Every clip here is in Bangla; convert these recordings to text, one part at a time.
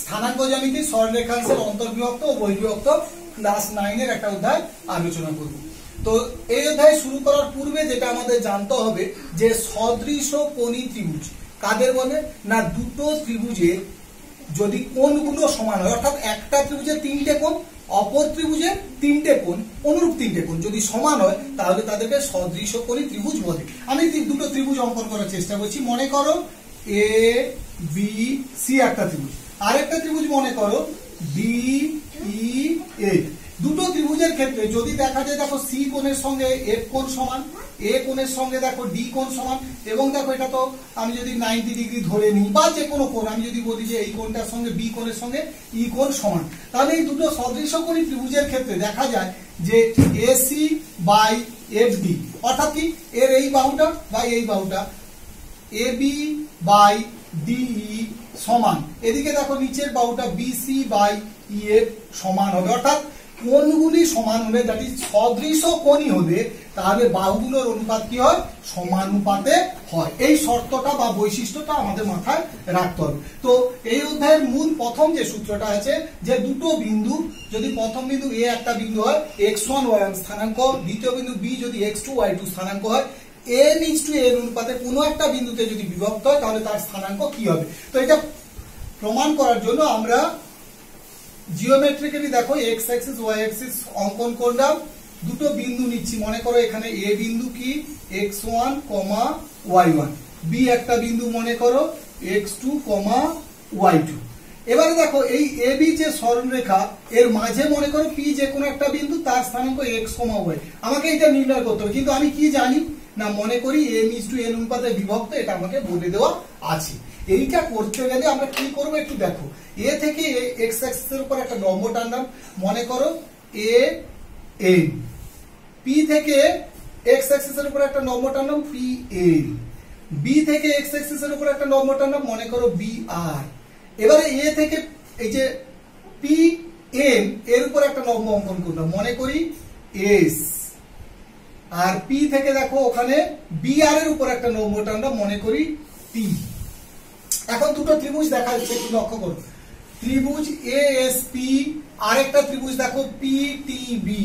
স্থানাঙ্ক জ্যামিতি সরলরেখাংশের অন্তর্বিভক্ত ও বহির্বিভক্ত ক্লাস নাইনের একটা অধ্যায় আলোচনা করব। তো এই অধ্যায় শুরু করার পূর্বে যেটা আমাদের জানতে হবে, যে সদৃশ কোণী ত্রিভুজ কাদের বলে? না দুটো ত্রিভুজে যদি কোণগুলো সমান হয়, অর্থাৎ একটা ত্রিভুজের তিনটে কোণ, অপর ত্রিভুজের তিনটে কোণ, অনুরূপ তিনটে কোণ, যদি সমান হয়, তাহলে তাদেরকে সদৃশ কোণী ত্রিভুজ বলে। আমি দুটো ত্রিভুজ অঙ্কন করার চেষ্টা করছি। মনে করো এ বি সি একটা ত্রিভুজ। আরেকটা ত্রিভুজ মনে করো বি ই এ দুটো ত্রিভুজের ক্ষেত্রে যদি দেখা যায়, দেখো সি কোণের সঙ্গে এফ কোণ সমান এ কোণের সঙ্গে দেখো ডি কোণ সমান, এবং দেখো এটা তো আমি যদি নাইনটি ডিগ্রি ধরে নিই, বা যে কোনো কোণ, আমি যদি বলি যে এই কোণটার সঙ্গে বি কোণের সঙ্গে ই কোণ সমান, তাহলে এই দুটো সদৃশ কোণী ত্রিভুজের ক্ষেত্রে দেখা যায় যে এসি বাই এফ ডি অর্থাৎ কি? এর এই বাহুটা বা এই বাহুটা এ বি বাই ডিই সমান। এদিকে দেখো নিচের বাহুটা বিসি বাই ই এফ সমান হবে। অর্থাৎ কোণগুলি সমান হলে ইজ সদৃশ কোণই হলে, তাহলে বাহুগুলোর অনুপাত কি হয়? সমানুপাতে হয়। এই শর্তটা বা বৈশিষ্ট্যটা আমাদের মাথায় রাখতে হবে। তো এই অধ্যায়ের মূল প্রথম যে সূত্রটা আছে, যে দুটো বিন্দু, যদি প্রথম বিন্দু এ একটা বিন্দু হয় এক্স ওয়ান ওয়াই স্থানাঙ্ক, দ্বিতীয় বিন্দু বি যদি এক্স টু ওয়াই টু স্থানাঙ্ক হয় এন ইজ টু এর অনুপাতে কোনো একটা বিন্দুতে যদি বিভক্ত হয়, তাহলে তার স্থানাঙ্ক কি হবে? তো এটা প্রমাণ করার জন্য আমরা জিওমেট্রিক্যালি দেখো এক্স অ্যাক্সিস ওয়াই অ্যাক্সিস অঙ্কন করলাম। দুটো বিন্দু নিচ্ছি। মনে করো এখানে এ বিন্দু কি? X one comma Y one B একটা বিন্দু মনে করো X two comma Y two এবারে দেখো, এই এ বি যে সরলরেখা, এর মাঝে মনে করো পি যে কোনো একটা বিন্দু, তার স্থানাঙ্ক এক্স কমা ওয়াই আমাকে এটা নির্ণয় করতে হবে। কিন্তু আমি কি জানি? না, মনে করি এম ইস টু এন অনুপাতে বিভক্ত, এটা আমাকে বলে দেওয়া আছে। এইটা করতে গেলে আমরা কি করব একটু দেখো। এ থেকে এক্স অ্যাক্সিসের উপর একটা লম্ব টানলাম। মনে করো এ এন পি থেকে এক্স অ্যাক্সিসের উপর একটা লম্ব টানলাম পি এন বি থেকে এক্স অ্যাক্সিসের উপর একটা লম্ব টানলাম, মনে করো বি আর এবারে এ থেকে এই যে পি এন এর উপর একটা লম্ব অঙ্কন করলাম। মনে করি এস আর পি থেকে দেখো ওখানে বি আর এর উপর একটা নম্বরটা আমরা মনে করি পি এখন দুটো ত্রিভুজ দেখা যাচ্ছে, একটু লক্ষ্য করো। ত্রিভুজ এ এস পি আরেকটা ত্রিভুজ দেখো পি টি বি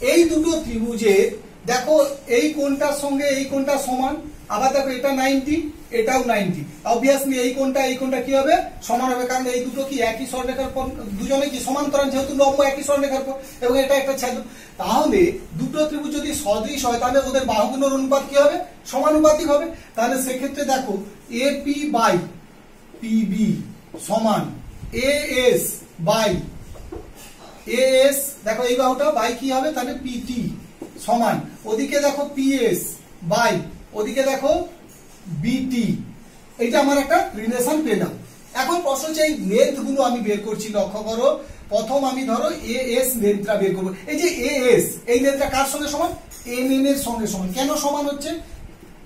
এই দুটো ত্রিভুজে দেখো এই কোনটার সঙ্গে এই কোনটা সমান আবার দেখো, এটা নাইনটি এটাও নাইনটি অবভিয়াসলি এই কোণটা এই কোণটা কি হবে? সমান হবে, কারণ এই দুটো কি একই সরলরেখার পর দুজনে কি সমান্তরাল যেহেতু লম্ব একই সরলরেখার পর এবং এটা একটা ছেদ। তাহলে দুটো ত্রিভুজ যদি সদৃশ হয়, তাহলে ওদের বাহুগুলোর অনুপাত কি হবে? সমানুপাতিক হবে। তাহলে সেক্ষেত্রে দেখো এ পি বাই পিবি সমান A S by A S দেখো এই বাহুটা বাই কি হবে? তাহলে পিটি সমান। ওদিকে দেখো পিএস বাই ওদিকে দেখো বিটি এটা আমার একটা রিলেশন পেলাম। এখন প্রশ্ন হচ্ছে, এই লেন্থগুলো আমি বের করছি, লক্ষ্য করো। প্রথম আমি ধরো এ এস লেন্থটা বের করব। এই যে এ এস এই লেন্থটা কার সঙ্গে সমান? এম এম এর সঙ্গে সমান। কেন সমান হচ্ছে?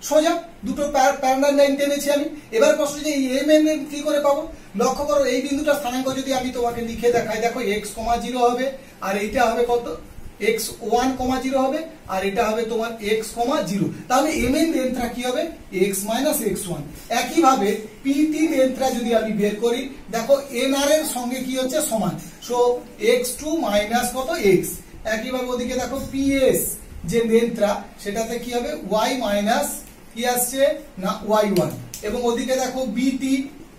সোজা, দুটো প্যারালাল লাইন টেনেছি আমি। এবার প্রশ্ন যে এম এম এন কি করে পাবো? লক্ষ্য করো, এই বিন্দুটা স্থানাঙ্ক যদি আমি তোমাকে লিখে দেখাই, দেখো এক্স কমা জিরো হবে, আর এইটা হবে কত? এক্স ওয়ান কমা জিরো হবে, আর এটা হবে তোমার এক্স কমা জিরো তাহলে এম এন লেন্থটা কি হবে? এক্স মাইনাস এক্স ওয়ান একইভাবে পিটি লেন্থটা যদি আমি বের করি, দেখো এন আর এর সঙ্গে কি হচ্ছে? সমান। সো এক্স টু মাইনাস কত? এক্স একইভাবে ওদিকে দেখো পিএস যে লেন্থটা সেটাতে কি হবে? ওয়াই মাইনাস কি আসছে? না ওয়াই ওয়ান এবং ওদিকে দেখো বিটি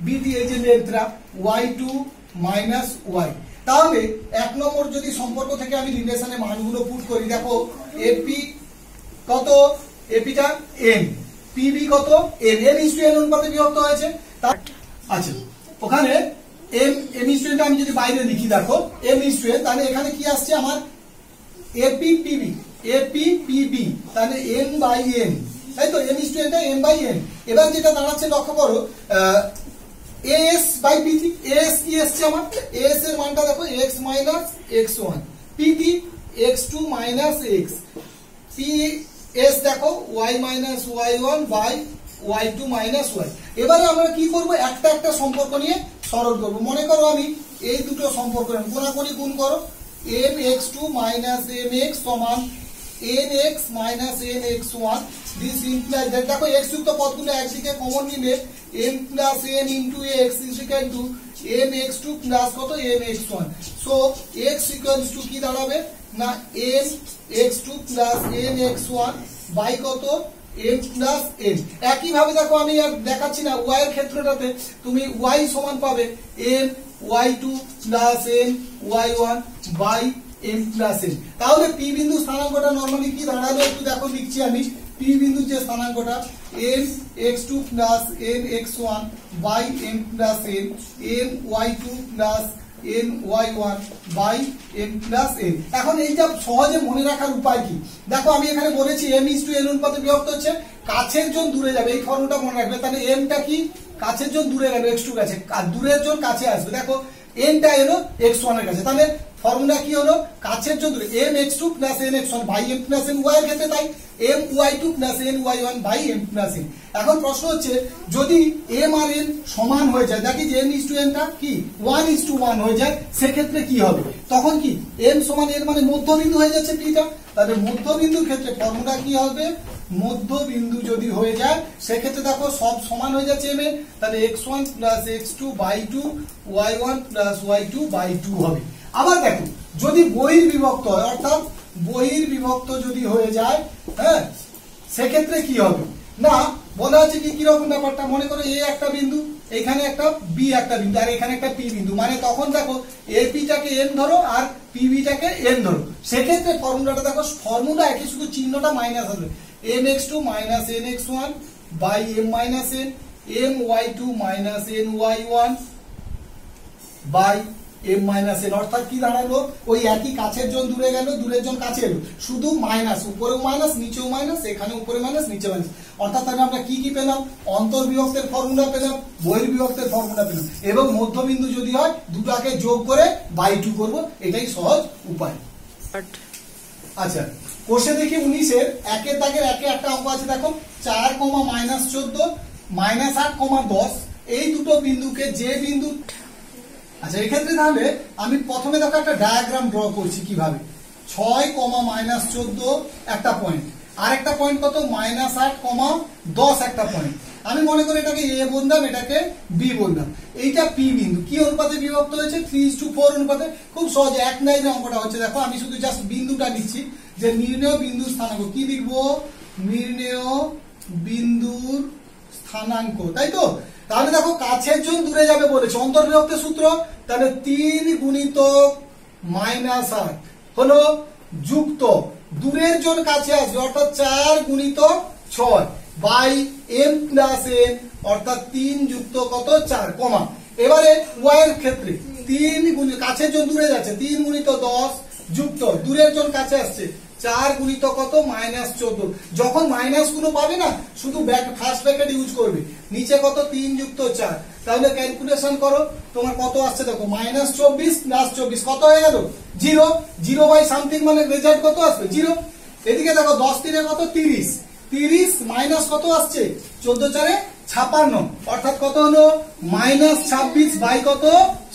বিটি এই যে লেন্থটা ওয়াই টু মাইনাস ওয়াই তাহলে এক নম্বর যদি সম্পর্ক থেকে আমি রিলেশনে মানগুলো পুট করি, দেখো এপি কত? এপিটা এন পিবি কত? N N is to N অনুপাতে বিভক্ত হয়েছে। আচ্ছা ওখানে এম এম ইস এনটা আমি যদি বাইরে লিখি, দেখো এম ইস এন তাহলে এখানে কি আসছে আমার? এপি পিবি এপি পিবি তাহলে এন বাই এন তাই তো? এন ইস টু এটা এন বাই এন এবার যেটা দাঁড়াচ্ছে, লক্ষ্য করো এস বাই পিটি এস কি এসছে আমার এস এর মানটা দেখো X minus X one PT X two minus X P S দেখো Y minus Y one by Y two minus Y এবারে আমরা কি করব, একটা একটা সম্পর্ক নিয়ে সরল করব, মনে করো আমি এই দুটো সম্পর্ক কোনাকুনি গুণ করো M X two minus M X সমান N X minus N X one this implies that দেখো এক্স যুক্ত পদগুলো একদিকে কমন নিলে N plus N into X is equal to N X two plus কত? N X one so X equals to কি দাঁড়াবে? না N X two plus N X one by কত? এন প্লাস এন একইভাবে দেখো আমি আর দেখাচ্ছি না ওয়াই এর ক্ষেত্রটাতে তুমি ওয়াই সমান পাবে N Y two plus N Y one by N plus N তাহলে পি বিন্দু স্থানাঙ্কটা নর্মালি কি? দাঁড়াল, একটু দেখো, লিখছি আমি। পি বিন্দুর যে স্থানাঙ্কটা N X two plus M X one by M plus N M Y two plus N Y one by M plus N এখন এইটা সহজে মনে রাখার উপায় কি? দেখো, আমি এখানে বলেছি এম ইস টু এন অনুপাতে বিভক্ত হচ্ছে, কাছের জন দূরে যাবে। এই ফর্মটা মনে রাখবে। তাহলে এমটা কি? কাছের জন দূরে গেল এক্স টু কাছে দূরের জন কাছে আসবে। দেখো এনটা এলো এক্স ওয়ানের কাছে। তাহলে ফর্মুলা কি হলো? কাছের দূরে M X two plus N X one by M plus N Y এর ক্ষেত্রে তাই, M Y two plus N Y one by M plus N. এখন প্রশ্ন হচ্ছে, যদি এম আর এন সমান হয়ে যায়, দেখি যে এম ইস টু এনটা কি? ওয়ান ইস টু ওয়ান হয়ে যায়, সেক্ষেত্রে কি হবে? তখন কি? এম সমান এর মানে মধ্যবিন্দু হয়ে যাচ্ছে পিটা তাহলে মধ্যবিন্দুর ক্ষেত্রে ফর্মুলা কি হবে? মধ্যবিন্দু যদি হয়ে যায়, সেক্ষেত্রে দেখো সব সমান হয়ে যাচ্ছে এম এ। তাহলে X one plus X two by two, Y one plus Y two by two হবে। আবার দেখো যদি বহির বিভক্ত হয়, অর্থাৎ বহির বিভক্ত যদি হয়ে যায় হ্যাঁ সেক্ষেত্রে কি হবে? না, বলা আছে কি, কীরকম ব্যাপারটা? মনে করো এ একটা বিন্দু এখানে একটা বি একটা বিন্দু, আর এখানে একটা পি বিন্দু। মানে তখন দেখো এ পিটাকে এন ধরো, আর পি বিটাকে এন ধরো। সেক্ষেত্রে ফর্মুলাটা দেখো, ফর্মুলা একই শুধু চিহ্নটা মাইনাস হবে M X two minus N X one by M minus N M Y two minus N Y one by M minus N অর্থাৎ কি দাঁড়াল? ওই একই কাছের জন দূরে গেল, দূরের জন কাছে এলো। শুধু মাইনাস উপরেও মাইনাস নিচেও মাইনাস এখানে উপরে মাইনাস নিচে মাইনাস অর্থাৎ তাহলে আমরা কি কি পেলাম? অন্তর্বিভক্তের ফর্মুলা পেলাম, বহির্বিভক্তের ফর্মুলা পেলাম। এবং মধ্যবিন্দু যদি হয়, দুটাকে যোগ করে বাই টু করব। এটাই সহজ উপায়। আচ্ছা কোষে দেখি উনিশের একের দাগের একে একটা অঙ্ক আছে, দেখো। চার কমা মাইনাস চোদ্দ মাইনাস আট কমা দশ। এই দুটো বিন্দুকে যে বিন্দু আচ্ছা এক্ষেত্রে তাহলে আমি প্রথমে দেখো একটা ডায়াগ্রাম ড্র করছি কীভাবে। ছয় কমা মাইনাস চোদ্দ, একটা পয়েন্ট আর একটা পয়েন্ট কত? মাইনাস আট কমা দশ, একটা পয়েন্ট আমি মনে করি এটাকে এ বললাম, এটাকে বি বললাম। এইটা পি বিন্দু। কি অনুপাতে বিভক্ত হয়েছে? থ্রি টু ফোর অনুপাতে। খুব সহজ এক নাই যে অঙ্কটা হচ্ছে। দেখো, আমি শুধু জাস্ট বিন্দুটা নিচ্ছি যে নির্ণয় বিন্দু স্থানাঙ্ক। কি লিখব? নির্ণয় বিন্দুর স্থানাঙ্ক। তাই তো? তাহলে দেখো কাছের জন দূরে যাবে বলেছে। অন্তর্বিভক্তের সূত্র, তাহলে তিন গুণিত মাইনাস আট হলো যুক্ত। দূরের জন কাছে আসবে, অর্থাৎ চার গুণিত ছয় বাই এম প্লাস এন, অর্থাৎ তিন যুক্ত কত? চার, কমা। এবারে ওয়াই এর ক্ষেত্রে তিন গুণিত, কাছের জন দূরে যাচ্ছে, তিন গুণিত দশ যুক্ত। দূরের জন কাছে আসছে চার গুণিত কত? মাইনাস চোদ্দ। যখন মাইনাসগুলো পাবে না, শুধু ফার্স্ট ব্র্যাকেট ইউজ করবে। নিচে কত? তিন যুক্ত চার। তাহলে ক্যালকুলেশন করো, তোমার কত আসছে দেখো? মাইনাস চব্বিশ প্লাস চব্বিশ, কত হয়ে গেল? জিরো জিরো বাই সামথিং মানে রেজাল্ট কত আসবে? জিরো এদিকে দেখো, দশ তিনে কত? তিরিশ। তিরিশ মাইনাস কত আসছে? চোদ্দ চারে ছাপান্ন। অর্থাৎ কত হলো? মাইনাস ছাব্বিশ বাই কত?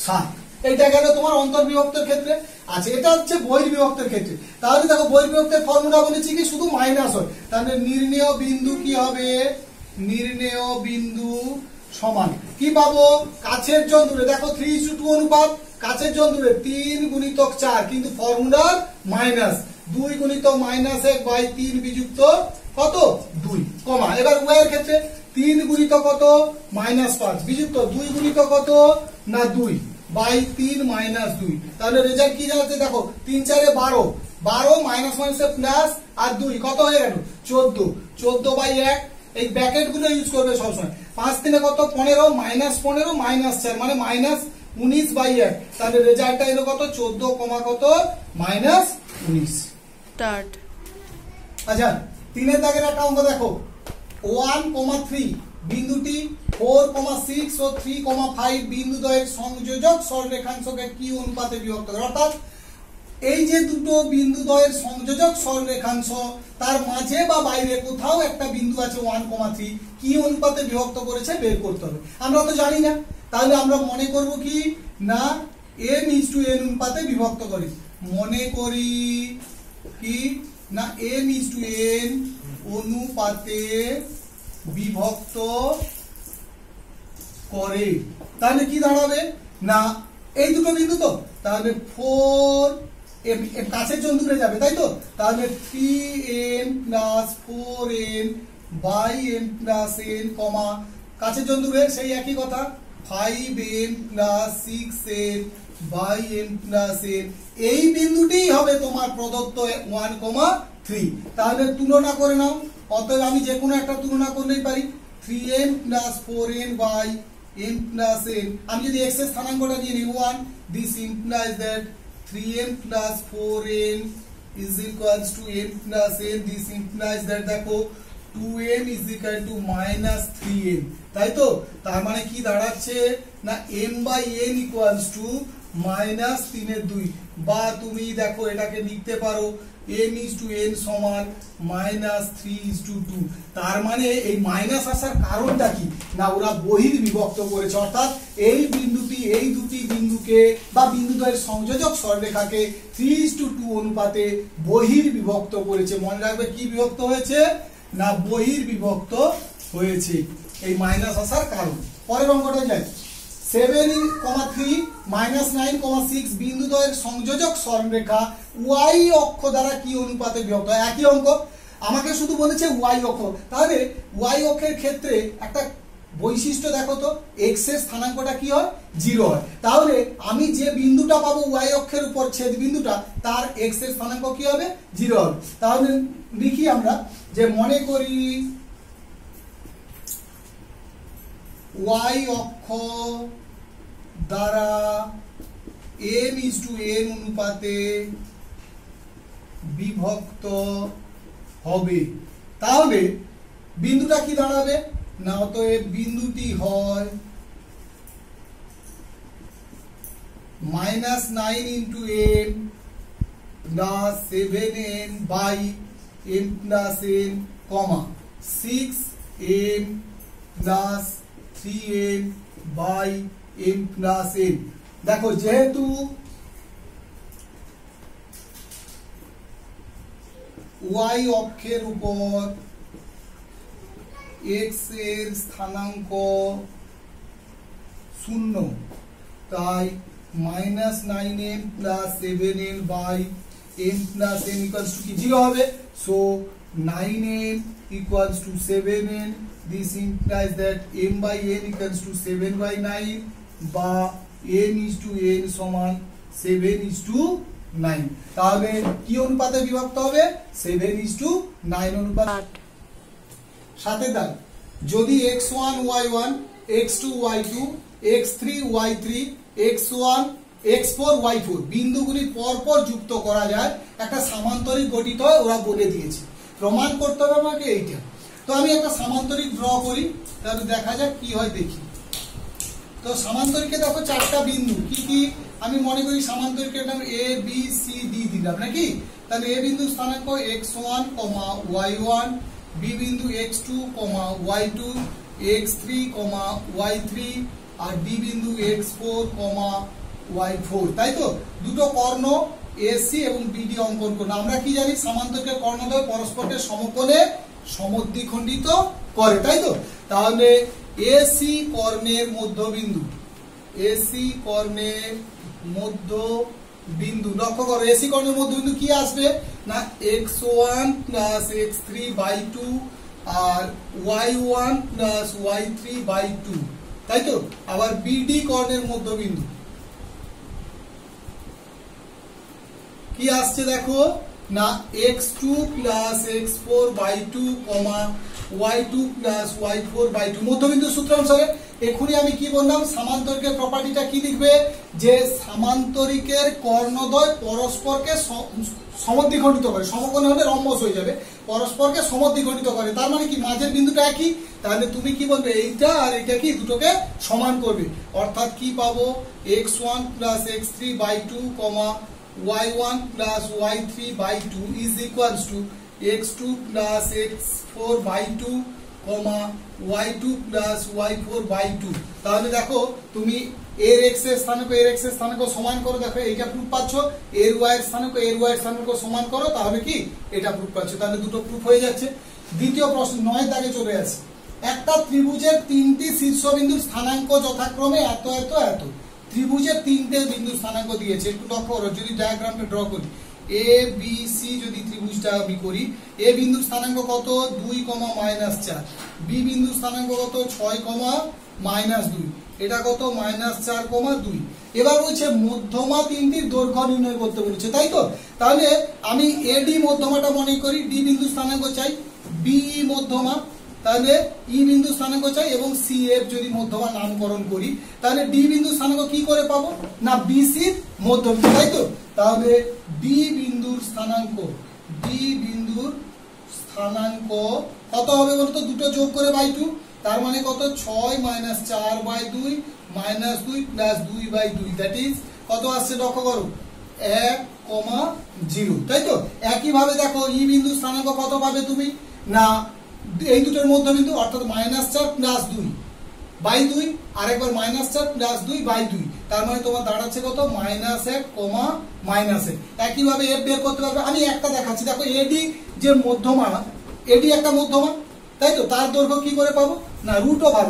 সাত। এইটা গেল তোমার অন্তর্বিভক্তের ক্ষেত্রে। আচ্ছা এটা হচ্ছে বহির্বিভক্তের ক্ষেত্রে। তাহলে দেখো, বহির্বিভক্তের ফর্মুলা বলেছি কি? শুধু মাইনাস হয়। তাহলে নির্ণেয় বিন্দু কি হবে? নির্ণেয় বিন্দু সমান। কি পাবো? কাছের জন দূরে দেখো থ্রি টু টু অনুপাত, কাছের জন দূরে তিন গুণিতক চার, কিন্তু ফর্মুলার মাইনাস দুই গুণিতক মাইনাস এক বাই তিন বিযুক্ত কত? দুই। কমা। এবার উভয়ের ক্ষেত্রে তিন গুণিত কত? মাইনাস পাঁচ। বিযুক্ত দুই গুণিত কত? না, দুই। বাই তিন মাইনাস দুই। তাহলে রেজাল্ট কি যাচ্ছে দেখো তিন চারে বারো। বারো মাইনাস মাইনাসে প্লাস আর দুই কত হয়ে গেল? চোদ্দ। চোদ্দ বাই এক এই ব্যাকেটগুলো ইউজ করবে সবসময়। পাঁচ তিনে কত? পনেরো মাইনাস পনেরো মাইনাস চার মানে মাইনাস উনিশ বাই এক। তাহলে রেজাল্টটা এলো কত? চোদ্দ কমা কত? মাইনাস উনিশ। আচ্ছা তিনের দাগের একটা অঙ্ক দেখো। ওয়ান কমা থ্রি বিন্দুটি ফোর কমা সিক্স ও থ্রি কমা ফাইভ বিন্দুদ্বয়ের সংযোজক সরলরেখাংশকে কি অনুপাতে বিভক্ত করে? অর্থাৎ এই যে দুটো বিন্দু দ্বয়ের সংযোজক সরলরেখাংশ, তার মাঝে বা বাইরে কোথাও একটা বিন্দু আছে ওয়ান কমা থ্রি, কি অনুপাতে বিভক্ত করেছে বের করতে হবে। আমরা তো জানি না। তাহলে আমরা মনে করব কি? না এম ইজ টু এন অনুপাতে বিভক্ত করি। মনে করি কি? না এম ইজ টু এন অনুপাতে বিভক্ত করে তাহলে কি দাঁড়াবে? না, এই দুটো বিন্দু তো। তাহলে ফোর কাছের জন দূরে যাবে, তাই তো? তাহলে three m plus four m by m plus n comma কাছের জন দূরে সেই একই কথা। Five m plus six m by m plus n এই বিন্দুটিই হবে তোমার প্রদত্ত ওয়ান কমা থ্রি তাহলে তুলনা করে নাও। অতএব আমি যে কোনো একটা তুলনা করলেই পারি। Three m plus four n by আমি যদি x এর স্থানাঙ্কটা নিয়ে নিই 1 this implies that 3m plus 4n is equals to m plus n this implies that দেখো 2m is equal to minus 3m তাই তো তার মানে কি দাঁড়াচ্ছে না m by n equals to minus তিনের দুই বা তুমি দেখো এটাকে লিখতে পারো m is to n সমান minus three is to two তার মানে এই মাইনাস আসার কারণটা কি? না, ওরা বহির বিভক্ত করেছে। অর্থাৎ এই বিন্দুটি, এই দুটি বিন্দুকে বা বিন্দুদ্বয়ের সংযোজক সরলরেখাকে থ্রি ইজ টু টু অনুপাতে বহির বিভক্ত করেছে। মনে রাখবে কি বিভক্ত হয়েছে? না বহির বিভক্ত হয়েছে। এই মাইনাস আসার কারণ। পরের অঙ্কটা যায় seven comma three minus nine comma six বিন্দুদ্বয়ের সংযোজক সরলরেখা ওয়াই অক্ষ দ্বারা কি অনুপাতে বিভক্ত? একই অঙ্ক। আমাকে শুধু বলেছে ওয়াই অক্ষ। তাহলে ওয়াই অক্ষের ক্ষেত্রে একটা বৈশিষ্ট্য দেখো তো এক্সের স্থানাঙ্কটা কি হয়? জিরো হয়। তাহলে আমি যে বিন্দুটা পাবো ওয়াই অক্ষের উপর ছেদ বিন্দুটা, তার এক্সের স্থানাঙ্ক কি হবে? জিরো হবে। তাহলে লিখি আমরা যে মনে করি ওয়াই অক্ষ দ্বারা এম ইজ টু এন অনুপাতে বিভক্ত হবে। তাহলে বিন্দুটা কি দাঁড়াবে? না, অতএব বিন্দুটি হয় minus nine into n plus seven n by n plus n comma six n plus three n by n plus n দেখো যেহেতু ওয়াই অক্ষের উপর এক্সের স্থানাঙ্ক শূন্য, তাই minus nine m plus seven m by m plus n equals to কি? জিরো হবে। So nine m to seven n this implies that m by n equals to seven by nine বা এন ইজ টু এন সমান সেভেন ইজ টু নাইন তাহলে কি অনুপাতে বিভক্ত হবে? সেভেন ইজ টু নাইন অনুপাত। সাথে দাগ যদি x one y one x two y two x three y three x one x four y four বিন্দুগুলি পরপর যুক্ত করা যায়। একটা সামান্তরিক গঠিত ওরা বলে দিয়েছে। প্রমাণ করতে হবে আমাকে এইটা। তো আমি একটা সামান্তরিক ড্র করি, তাহলে দেখা যাক কি হয় দেখি। তো সামান্তরিকে দেখো চারটা বিন্দু, কি কি? আমি মনে করি সামান্তরিকের নাম এ বি সি ডি দিলাম, নাকি? তাহলে এ বিন্দু স্থানাঙ্ক x one comma y one B বিন্দু x two comma y two x three comma y three আর ডি বিন্দু x four comma y four তাই তো? দুটো কর্ণ এসি এবং বিডি অঙ্কন করুন। আমরা কি জানি সামান্তরিকের কর্ণদ্বয় পরস্পরকে সমকোণে সমদ্বিখণ্ডিত করে, তাই তো? তাহলে এসি কর্ণের মধ্যবিন্দু এসি কর্ণের মধ্য বিন্দু লক্ষ্য করো এসি কর্ণের মধ্যবিন্দু কি আসবে? না x one plus x three by two R y one plus y three by two তাই তো? আবার বিডি কর্ণের মধ্যবিন্দু। কি আসছে দেখো? না x two plus x four by two comma y two plus y four by two মধ্যবিন্দু সূত্র অনুসারে এখনই আমি কি বললাম? সামান্তরিকের প্রপার্টিটা কি লিখবে? যে সামান্তরিকের কর্ণদ্বয় পরস্পরকে সমদ্বিখণ্ডিত করে। সমকোণে হলে রম্বস হয়ে যাবে। পরস্পরকে সমদ্বিখণ্ডিত করে। তার মানে কি? মাঝের বিন্দুটা একই। তাহলে তুমি কি বলবে? এইটা আর এটা কি? দুটোকে সমান করবে। অর্থাৎ কি পাবো? X one plus x three by two comma y1 plus y3 by 2 is equals to x2 plus x4 by 2 comma y2 plus y4 by 2 তাহলে দেখো, তুমি এর এক্সের স্থানাঙ্ক এর এক্সের স্থানাঙ্ক সমান করো, দেখো এইটা প্রুফ পাচ্ছ। এর ওয়াই এর স্থানাঙ্ক এর ওয়াই এর স্থানাঙ্ক সমান করো, তাহলে কি? এটা প্রুফ পাচ্ছ। তাহলে দুটো প্রুফ হয়ে যাচ্ছে। দ্বিতীয় প্রশ্ন নয় দাগে চলে আছে একটা ত্রিভুজের তিনটি শীর্ষবিন্দুর স্থানাঙ্ক যথাক্রমে এত এত এত। ত্রিভুজের তিনটে বিন্দু স্থানাঙ্ক দিয়েছে। একটু লক্ষ্য করো, যদি ডায়াগ্রামটা ড্র করি এ বি সি যদি ত্রিভুজটা আমি করি এ বিন্দু স্থানাঙ্ক কত? দুই কমা মাইনাস চার। বি বিন্দু স্থানাঙ্ক কত? ছয় কমা মাইনাস দুই। এটা কত? মাইনাস চার কমা দুই। এবার বলছে মধ্যমা তিনটির দৈর্ঘ্য নির্ণয় করতে বলেছে, তাই তো? তাহলে আমি এডি মধ্যমাটা মনে করি ডি বিন্দু স্থানাঙ্ক চাই বি মধ্যমা। তাহলে ই বিন্দু স্থানাঙ্ক চাই এবং সি এফ যদি মধ্যমা নামকরণ করি, তাহলে ডি বিন্দু স্থানাঙ্ক কি করে পাবো? না বিসি মধ্যবিন্দু তাই তো? তাহলে ডি বিন্দুর স্থানাঙ্ক ডি বিন্দুর স্থানাঙ্ক কত হবে বলতো? দুটো যোগ করে বাই টু, তার মানে কত? ছয় মাইনাস চার বাই দুই মাইনাস দুই প্লাস দুই বাই দুই দ্যাট ইজ কত আসছে লক্ষ্য করো? এক কমা জিরো, তাই তো? একইভাবে দেখো, ই বিন্দু স্থানাঙ্ক কত পাবে তুমি? না এই দুটোর মধ্যবিন্দু অর্থাৎ মাইনাস চার প্লাস দুই বাই দুই, আরেকবার মাইনাস চার প্লাস দুই বাই দুই। তার মানে তোমার দাঁড়াচ্ছে কত? মাইনাস এক কমা মাইনাস এক। একইভাবে এফ বের করতে পারবে। আমি একটা দেখাচ্ছি। দেখো এডি যে মধ্যমা এডি একটা মধ্যমা তাই তো? তার দৈর্ঘ্য কি করে পাবো? না রুট ওভার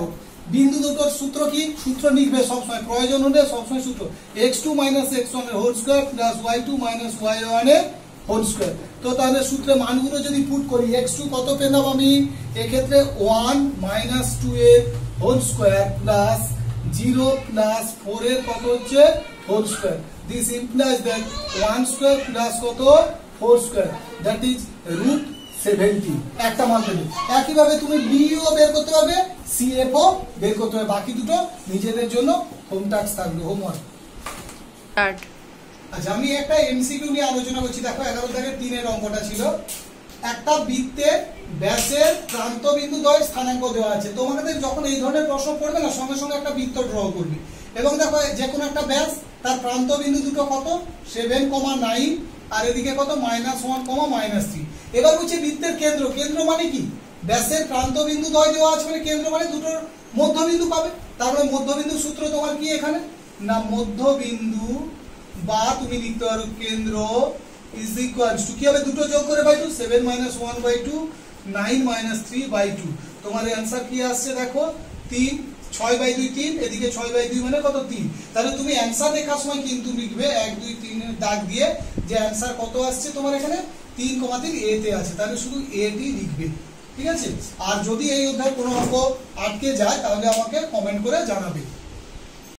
বিন্দু দুটোর সূত্র কি? সূত্র লিখবে সবসময়। প্রয়োজন হলে সবসময় সূত্র। X two minus x one whole square plus y two minus y one whole square. তো তাহলে সূত্রে মানগুলো যদি পুট করি এক্স টু কত পেলাম আমি? এক্ষেত্রে ওয়ান মাইনাস টু এর whole square plus zero plus four এর কত হচ্ছে? Whole square. This implies that one square plus কত? Four square that is root seventy একটা মান পেলে। একইভাবে তুমি বিও বের করতে পারবে সিএফও বের করতে হবে। বাকি দুটো নিজেদের জন্য হোম টাস্ক থাকবে হোমওয়ার্ক আচ্ছা আমি একটা এমসিকিউ নিয়ে আলোচনা করছি। দেখো, এগারো থেকে তিনের অঙ্কটা ছিল। একটা বৃত্তের ব্যাসের প্রান্ত বিন্দু দ্বয় স্থানাঙ্ক দেওয়া আছে। তোমাদের যখন এই ধরনের প্রশ্ন পড়বে না, সঙ্গে সঙ্গে একটা বৃত্ত ড্র করবে। এবং দেখো, যে কোনো একটা ব্যাস, তার প্রান্ত বিন্দু দুটো কত? সেভেন কমা নাইন আর এদিকে কত? Minus one comma minus three এবার হচ্ছে বৃত্তের কেন্দ্র। কেন্দ্র মানে কি? ব্যাসের প্রান্ত বিন্দু দ্বয় দেওয়া আছে মানে কেন্দ্র মানে দুটোর মধ্যবিন্দু পাবে। তারপরে মধ্যবিন্দু সূত্র তোমার কি এখানে? না, মধ্যবিন্দু বা তুমি লিখতে পারো কেন্দ্র ইজ ইকুয়াল টু কি হবে দুটো যোগ করে by two seven minus one by two nine minus three by two তোমার অ্যান্সার কি আসছে দেখো? তিন, ছয় বাই দুই তিন, এদিকে ছয় বাই দুই মানে কত তিন? তাহলে তুমি অ্যান্সার লেখার সময় কিন্তু লিখবে এক, দুই তিনের দাগ দিয়ে যে অ্যান্সার কত আসছে তোমার এখানে? তিন কমা তিন তে আছে। তাহলে শুধু এটি লিখবে। ঠিক আছে? আর যদি এই অধ্যায় কোনো অঙ্ক আটকে যায়, তাহলে আমাকে কমেন্ট করে জানাবে।